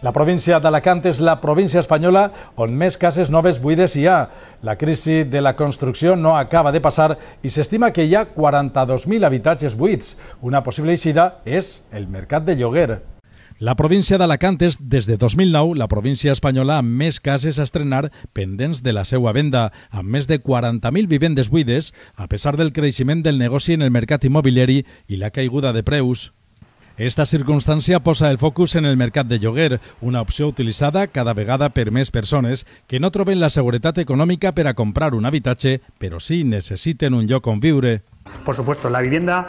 La província d'Alacant és la província espanyola on més cases noves buides hi ha. La crisi de la construcció no acaba de passar i s'estima que hi ha 42.000 habitatges buits. Una possible eixida és el mercat de lloguer. La província d'Alacant és, des de 2009, la província espanyola amb més cases a estrenar pendents de la seva venda, amb més de 40.000 vivendes buides, a pesar del creixement del negoci en el mercat immobiliari i la caiguda de preus. Esta circumstància posa el focus en el mercat de lloguer, una opció utilitzada cada vegada per més persones que no troben la seguretat econòmica per a comprar un habitatge, però sí necessiten un lloc on viure. Por supuesto, la vivienda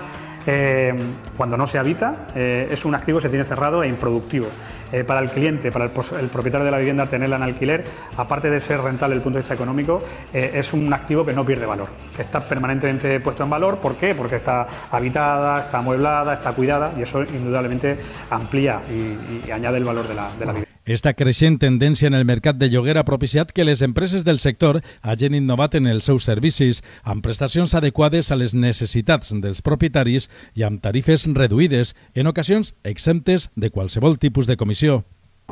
eh, cuando no se habita eh, es un activo que se tiene cerrado e improductivo. Eh, para el cliente, para el, el, propietario de la vivienda, tenerla en alquiler, aparte de ser rentable desde el punto de vista económico, es un activo que no pierde valor. Está permanentemente puesto en valor. ¿Por qué? Porque está habitada, está amueblada, está cuidada y eso indudablemente amplía y, y añade el valor de la, de la vivienda. Esta creixent tendència en el mercat de lloguer ha propiciat que les empreses del sector hagin innovat en els seus servicis, amb prestacions adequades a les necessitats dels propietaris i amb tarifes reduïdes, en ocasions exemptes de qualsevol tipus de comissió.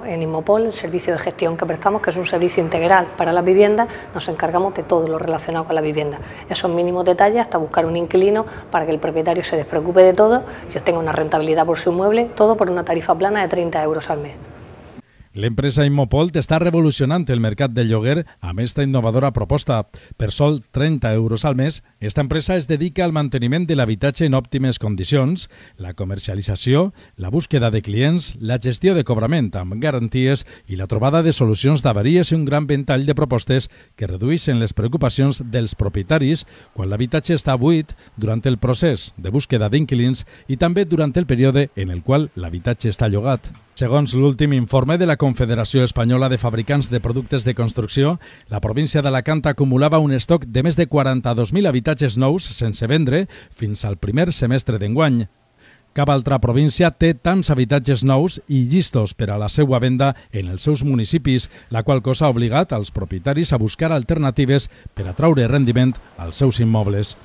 En Inmopol, el servicio de gestión que prestamos, que es un servicio integral para la vivienda, nos encargamos de todo lo relacionado con la vivienda. Esos mínimos detalles hasta buscar un inquilino para que el propietario se despreocupe de todo y obtenga una rentabilidad por su inmueble, todo por una tarifa plana de 30 euros al mes. L'empresa Immopolt està revolucionant el mercat del lloguer amb esta innovadora proposta. Per sol 30 euros al mes, esta empresa es dedica al manteniment de l'habitatge en òptimes condicions, la comercialització, la búsqueda de clients, la gestió de cobrament amb garanties i la trobada de solucions d'avaries i un gran ventall de propostes que redueixen les preocupacions dels propietaris quan l'habitatge està buit durant el procés de búsqueda d'inquilins i també durant el període en el qual l'habitatge està llogat. Segons l'últim informe de la Confederació Espanyola de Fabricants de Productes de Construcció, la província d'Alacant acumulava un estoc de més de 42.000 habitatges nous sense vendre fins al primer semestre d'enguany. Cap altra província té tants habitatges nous i llistos per a la seva venda en els seus municipis, la qual cosa ha obligat als propietaris a buscar alternatives per a traure rendiment als seus immobles.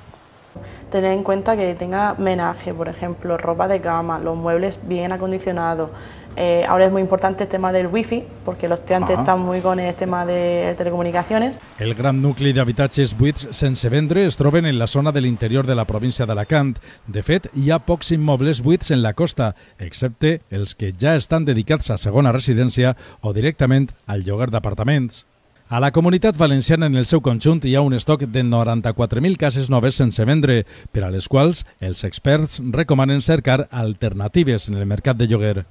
Tener en cuenta que tenga menaje, por ejemplo, ropa de cama, los muebles bien acondicionados. Eh, ahora es muy importante el tema del wifi, porque los estudiantes están muy con el tema de telecomunicaciones. El gran nucli d'habitatges buits sense vendre es troben en la zona de l'interior de la província d'Alacant. De fet, hi ha pocs immobles buits en la costa, excepte els que ja estan dedicats a segona residència o directament al lloguer d'apartaments. A la comunitat valenciana en el seu conjunt hi ha un estoc de 94.000 cases noves sense vendre, per a les quals els experts recomanen cercar alternatives en el mercat de lloguer.